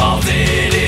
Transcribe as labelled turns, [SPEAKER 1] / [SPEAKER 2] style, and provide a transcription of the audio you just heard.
[SPEAKER 1] All in it.